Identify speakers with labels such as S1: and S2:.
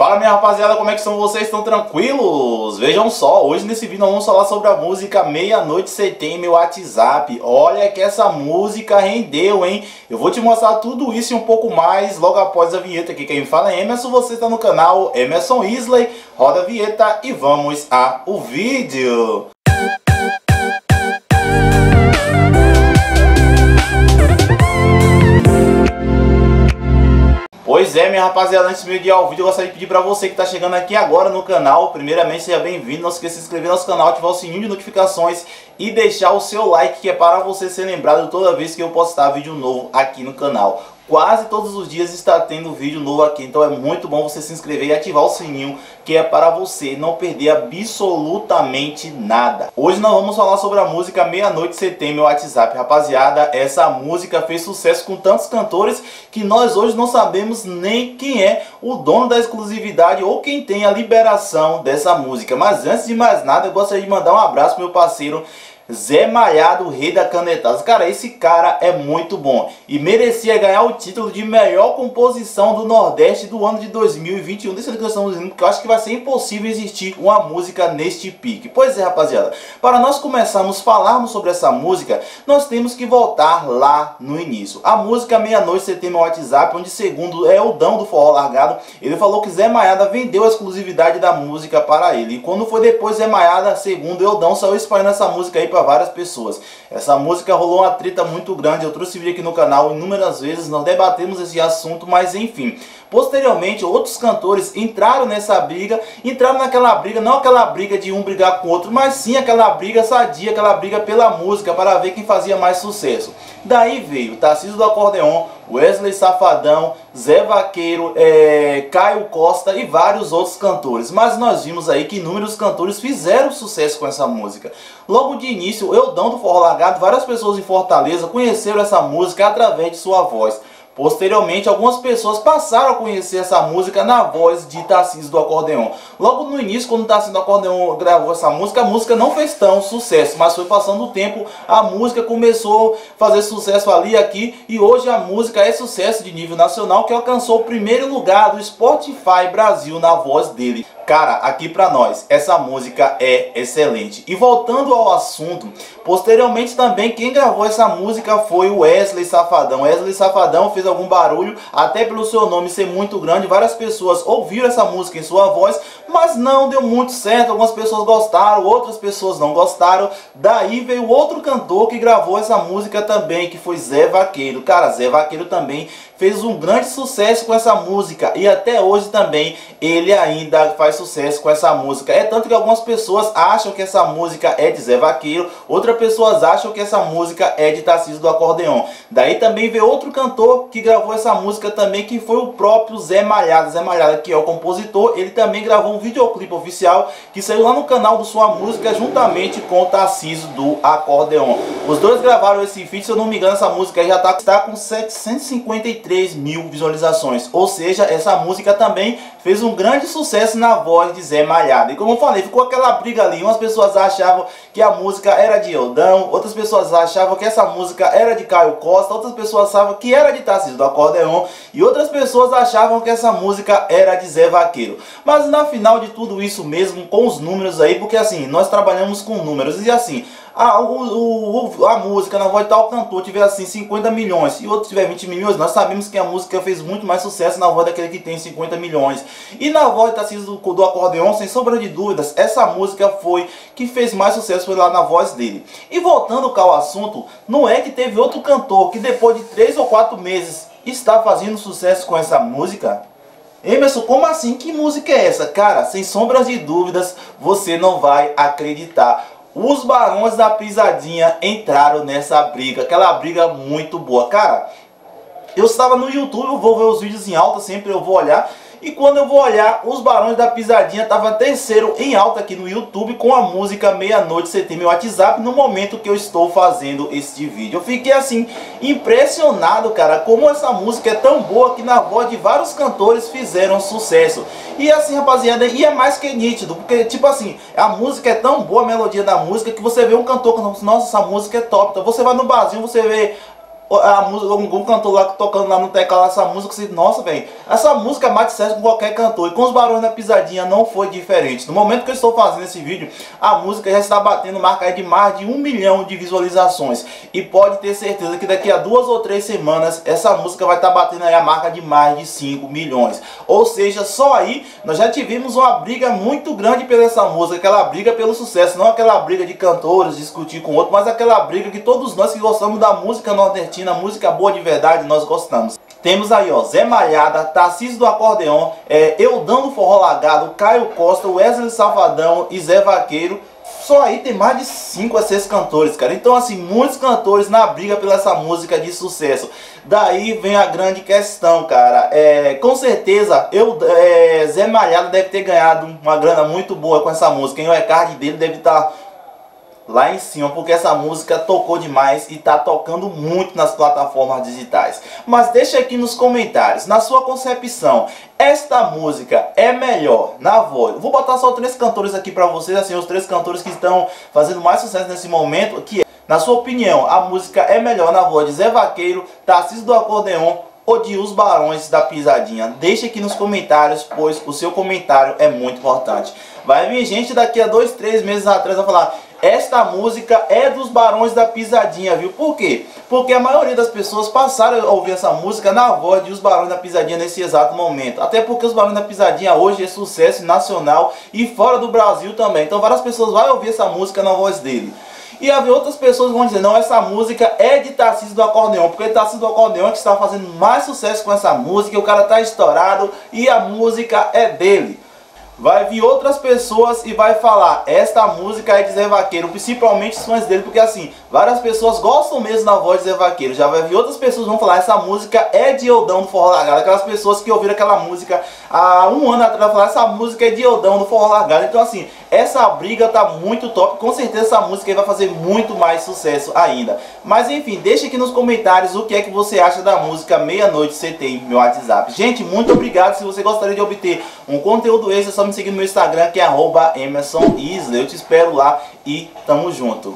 S1: Fala minha rapaziada, como é que são vocês? Estão tranquilos? Vejam só, hoje nesse vídeo nós vamos falar sobre a música Meia-Noite Cê Tem Meu WhatsApp Olha que essa música rendeu, hein? Eu vou te mostrar tudo isso e um pouco mais logo após a vinheta aqui Quem fala é Emerson, você está no canal Emerson Isley Roda a vinheta e vamos ao vídeo Pois é, minha rapaziada, antes de ir ao vídeo, eu gostaria de pedir para você que está chegando aqui agora no canal, primeiramente seja bem-vindo, não esqueça de se inscrever no nosso canal, ativar o sininho de notificações e deixar o seu like, que é para você ser lembrado toda vez que eu postar vídeo novo aqui no canal quase todos os dias está tendo vídeo novo aqui, então é muito bom você se inscrever e ativar o sininho, que é para você não perder absolutamente nada. Hoje nós vamos falar sobre a música Meia-Noite Você Tem Meu WhatsApp. Rapaziada, essa música fez sucesso com tantos cantores que nós hoje não sabemos nem quem é o dono da exclusividade ou quem tem a liberação dessa música. Mas antes de mais nada, eu gostaria de mandar um abraço meu parceiro Zé Maiado, o rei da canetada. Cara, esse cara é muito bom e merecia ganhar o título de melhor composição do Nordeste do ano de 2021. Desse ano que nós estamos dizendo, porque eu acho que vai ser impossível existir uma música neste pique. Pois é, rapaziada, para nós começarmos a falarmos sobre essa música, nós temos que voltar lá no início. A música Meia-Noite Você Tem Meu WhatsApp, onde segundo é o Dão do Forró Largado, ele falou que Zé Maiada vendeu a exclusividade da música para ele. E quando foi depois Zé Maiada, segundo Eudão, saiu espalhando essa música aí para para várias pessoas. Essa música rolou uma treta muito grande, eu trouxe vídeo aqui no canal inúmeras vezes, nós debatemos esse assunto, mas enfim. Posteriormente, outros cantores entraram nessa briga, entraram naquela briga, não aquela briga de um brigar com o outro, mas sim aquela briga sadia, aquela briga pela música, para ver quem fazia mais sucesso. Daí veio Tarcísio do Acordeon, Wesley Safadão, Zé Vaqueiro, é, Caio Costa e vários outros cantores. Mas nós vimos aí que inúmeros cantores fizeram sucesso com essa música. Logo de início, Eudão do Forró Largado, várias pessoas em Fortaleza conheceram essa música através de sua voz. Posteriormente, algumas pessoas passaram a conhecer essa música na voz de Tarcísio do Acordeon. Logo no início, quando Tarcísio do Acordeon gravou essa música, a música não fez tão sucesso, mas foi passando o tempo, a música começou a fazer sucesso ali e aqui, e hoje a música é sucesso de nível nacional, que alcançou o primeiro lugar do Spotify Brasil na voz dele. Cara, aqui pra nós, essa música é excelente. E voltando ao assunto, posteriormente também quem gravou essa música foi o Wesley Safadão. Wesley Safadão fez algum barulho, até pelo seu nome ser muito grande, várias pessoas ouviram essa música em sua voz, mas não deu muito certo. Algumas pessoas gostaram, outras pessoas não gostaram. Daí veio outro cantor que gravou essa música também, que foi Zé Vaqueiro. Cara, Zé Vaqueiro também fez um grande sucesso com essa música e até hoje também ele ainda faz sucesso com essa música. É tanto que algumas pessoas acham que essa música é de Zé Vaqueiro, outras pessoas acham que essa música é de Tarcísio do Acordeon. Daí também veio outro cantor que gravou essa música também, que foi o próprio Zé Malhada. Zé Malhada, que é o compositor, ele também gravou um videoclipe oficial que saiu lá no canal do Sua Música juntamente com o do Acordeon. Os dois gravaram esse feat, se eu não me engano, essa música já está tá com 753 3 mil visualizações. Ou seja, essa música também fez um grande sucesso na voz de Zé Malhado. E como eu falei, ficou aquela briga ali. Umas pessoas achavam que a música era de Eldão, outras pessoas achavam que essa música era de Caio Costa, outras pessoas achavam que era de Tarcísio do Acordeon e outras pessoas achavam que essa música era de Zé Vaqueiro. Mas na final de tudo isso mesmo, com os números aí, porque assim, nós trabalhamos com números e assim, a, o, o, a música na voz de tal cantor tiver assim 50 milhões e outro tiver 20 milhões, nós sabemos que a música fez muito mais sucesso na voz daquele que tem 50 milhões. E na voz Tarcísio do, do acordeon, sem sombra de dúvidas, essa música foi que fez mais sucesso foi lá na voz dele. E voltando ao assunto, não é que teve outro cantor que depois de 3 ou 4 meses está fazendo sucesso com essa música? Emerson, como assim? Que música é essa? Cara, sem sombras de dúvidas, você não vai acreditar. Os Barões da Pisadinha entraram nessa briga, aquela briga muito boa. Cara, eu estava no YouTube, eu vou ver os vídeos em alta, sempre eu vou olhar. E quando eu vou olhar, os Barões da Pisadinha estavam terceiro em alta aqui no YouTube com a música Meia-Noite Você Tem Meu WhatsApp no momento que eu estou fazendo este vídeo. Eu fiquei assim, impressionado, cara, como essa música é tão boa que na voz de vários cantores fizeram sucesso. E assim, rapaziada, e é mais que nítido, porque tipo assim, a música é tão boa, a melodia da música, que você vê um cantor que, nossa, essa música é top. Então você vai no barzinho, você vê a música, algum cantor lá tocando lá no teclado essa música, você, nossa, velho, essa música é mais sucesso com qualquer cantor. E com os barões da pisadinha não foi diferente. No momento que eu estou fazendo esse vídeo, a música já está batendo marca de mais de um milhão de visualizações. E pode ter certeza que daqui a duas ou três semanas, essa música vai estar batendo aí a marca de mais de 5 milhões. Ou seja, só aí nós já tivemos uma briga muito grande pela essa música, aquela briga pelo sucesso, não aquela briga de cantores, discutir com outro, mas aquela briga que todos nós que gostamos da música nordestina, música boa de verdade, nós gostamos. Temos aí, ó, Zé Malhada, Tarcísio do Acordeon, é, Eudão do Forró Lagado, Caio Costa, Wesley Salvadão e Zé Vaqueiro. Só aí tem mais de 5 a 6 cantores, cara. Então, assim, muitos cantores na briga pela essa música de sucesso. Daí vem a grande questão, cara. É, com certeza, eu, é, Zé Malhada deve ter ganhado uma grana muito boa com essa música. E o recorde dele deve estar tá lá em cima, porque essa música tocou demais e está tocando muito nas plataformas digitais. Mas deixa aqui nos comentários, na sua concepção, esta música é melhor na voz. Vou botar só três cantores aqui para vocês, assim, os três cantores que estão fazendo mais sucesso nesse momento, que é, na sua opinião, a música é melhor na voz de Zé Vaqueiro, Tarcísio do Acordeon ou de Os Barões da Pisadinha? Deixa aqui nos comentários, pois o seu comentário é muito importante. Vai vir gente daqui a dois, três meses atrás a falar esta música é dos Barões da Pisadinha, viu? Por quê? Porque a maioria das pessoas passaram a ouvir essa música na voz de Os Barões da Pisadinha nesse exato momento. Até porque Os Barões da Pisadinha hoje é sucesso nacional e fora do Brasil também. Então várias pessoas vão ouvir essa música na voz dele. E haver outras pessoas vão dizer, não, essa música é de Tarcísio do Acordeão, porque Tarcísio do Acordeão é que está fazendo mais sucesso com essa música, o cara está estourado e a música é dele vai vir outras pessoas e vai falar esta música é de Zé Vaqueiro, principalmente os fãs dele, porque assim, várias pessoas gostam mesmo da voz de Zé Vaqueiro, já vai vir outras pessoas vão falar essa música é de Eudão do Forró Largado, aquelas pessoas que ouviram aquela música há um ano atrás, falar essa música é de Eudão do Forró Largado, então assim, essa briga tá muito top, com certeza essa música vai fazer muito mais sucesso ainda. Mas enfim, deixa aqui nos comentários o que é que você acha da música Meia-Noite CT meu WhatsApp. Gente, muito obrigado, se você gostaria de obter um conteúdo extra, é só me seguir no meu Instagram que é arroba Emerson Isla. Eu te espero lá e tamo junto.